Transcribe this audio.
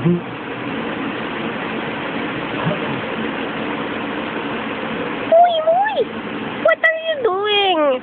Mm-hmm. Oi, oi! What are you doing?